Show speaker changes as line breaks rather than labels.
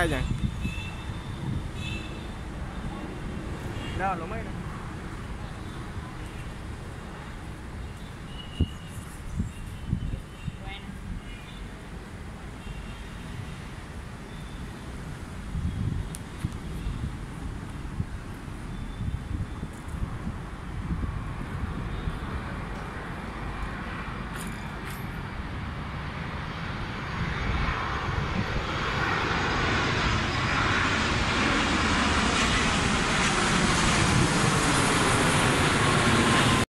Vayan. No, lo menos.